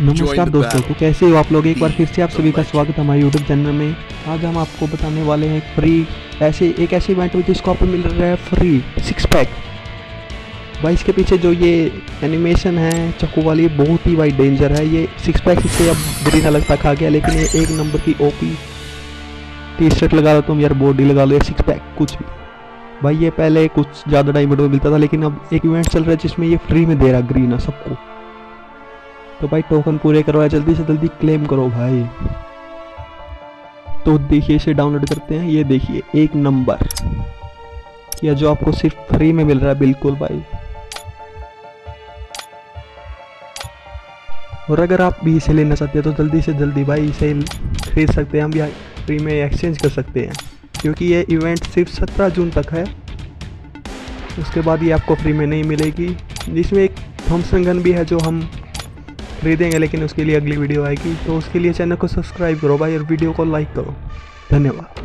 नमस्कार दोस्तों तो कैसे हो आप लोग? एक बार फिर से आप सभी का स्वागत हमारे यूट्यूब चैनल में। आज हम आपको बताने वाले हैं फ्री ऐसे एक ऐसे इवेंट में जिसको आपको मिल रहा है फ्री सिक्स पैक भाई इसके पीछे जो ये एनिमेशन है चक्कू वाली बहुत ही भाई डेंजर है। ये सिक्स पैक इससे अब बुरी ना लगता खा गया लेकिन ये एक नंबर की ओपी टी शर्ट लगा लो तुम यार बॉडी लगा लो या सिक्स पैक कुछ भी। भाई ये पहले कुछ ज़्यादा डायमंड में मिलता था लेकिन अब एक इवेंट चल रहा है जिसमें ये फ्री में दे रहा ग्रीन है सबको। तो भाई टोकन पूरे करवाए, जल्दी से जल्दी क्लेम करो भाई। तो देखिए, इसे डाउनलोड करते हैं। ये देखिए, एक नंबर या जो आपको सिर्फ़ फ्री में मिल रहा है, बिल्कुल भाई। और अगर आप भी इसे लेना चाहते हैं तो जल्दी से जल्दी भाई इसे खरीद सकते हैं। हम या फ्री में एक्सचेंज कर सकते हैं। क्योंकि ये इवेंट सिर्फ़ सत्रह जून तक है। उसके बाद ये आपको फ्री में नहीं मिलेगी। जिसमें एक थॉमसन गन भी है, जो हम खरीदेंगे, लेकिन उसके लिए अगली वीडियो आएगी। तो उसके लिए चैनल को सब्सक्राइब करो भाई और वीडियो को लाइक करो। धन्यवाद।